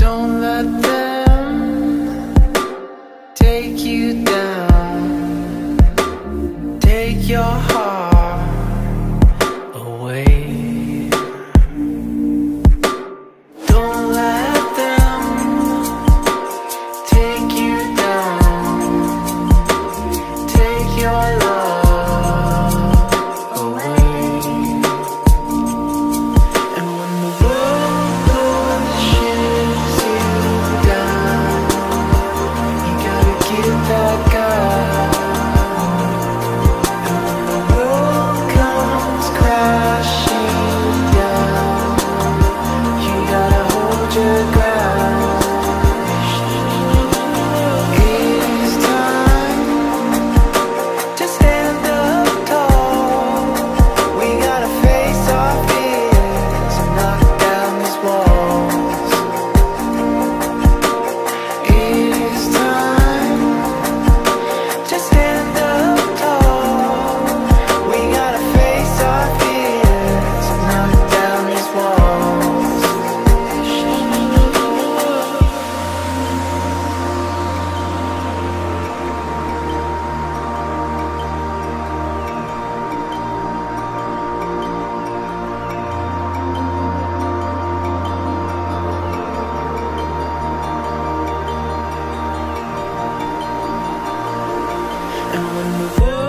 Don't let them take you And when the world